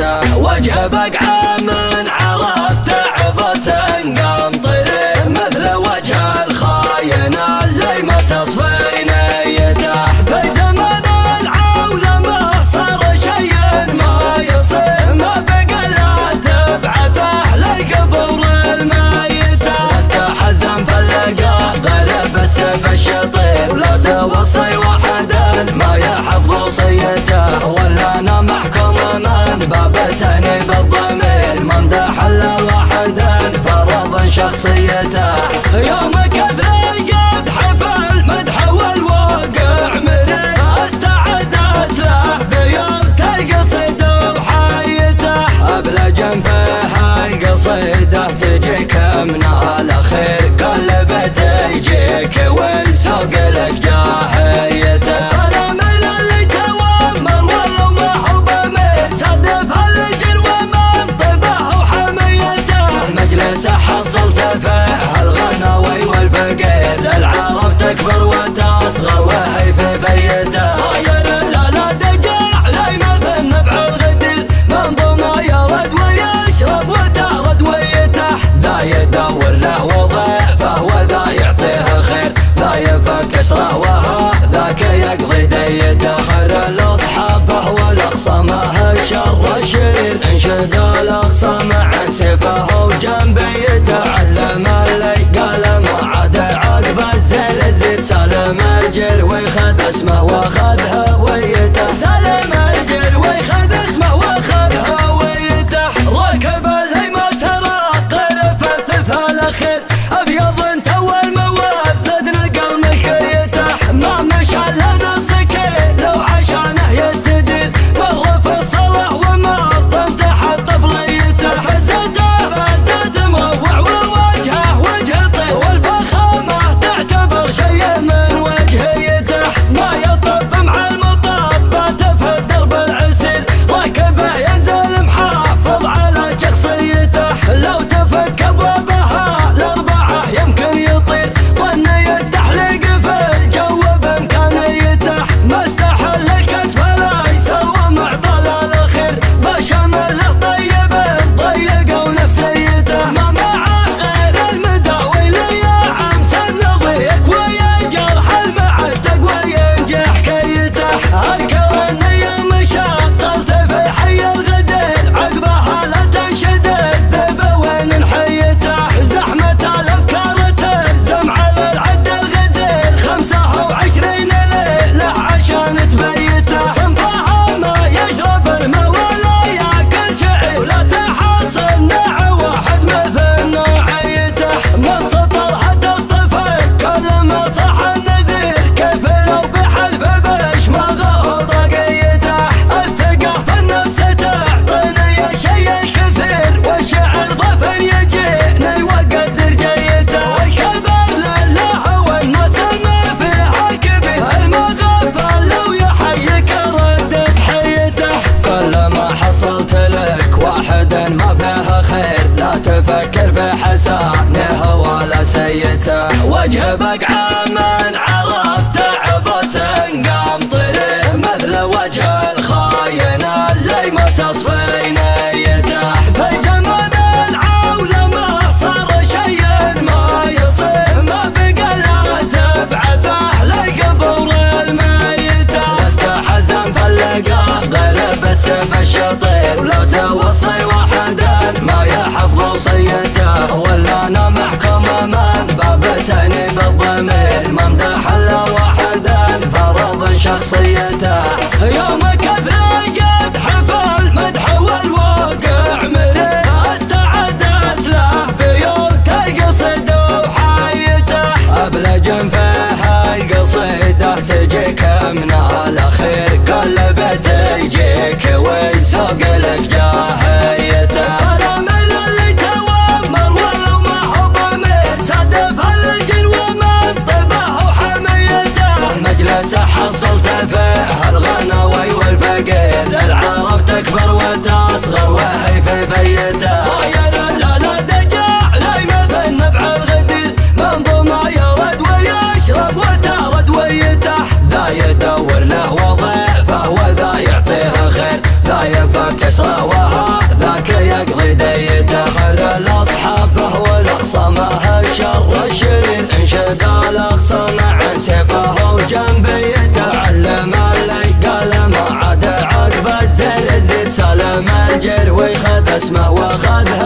انسى وجهه بقعة. كفاح الغناوي والفقير العرب تكبر وتصغر وهي في فيته صاير الهلال دجاع لا يمثل نبع الغدير من منظومه يرد ويشرب وترد ويتح لا يدور له وظيفه فهو ذا يعطيه خير ذا ينفك كسره وهذاك يقضي ديته خير الاصحاب فهو الاخصمه الشر الشرير انشد الاخصام عن سيفه وجنبيته يجر ويخد اسمه واخد من عرف تعب سنقام مثل وجه الخاين اللي ما تصفي نيته في زمن العولة صار شيء ما يصير. ما بقى لا تبعث أهل الميتة لك حزن فلقاه غير بالسيف الشطير لو توصي وحدا ما يحفظ وصيته ولا أنا محكم من باب تأنيب الضمير soy yo. تقليدي تغير الأصحاب ولا صمه الشر الشرير. انشد الأخصام نعم، عن سيفه وجنبي تعلم اللي قال ما عاد عقب الزر الزيت سلم الجر ويخد اسمه واخذ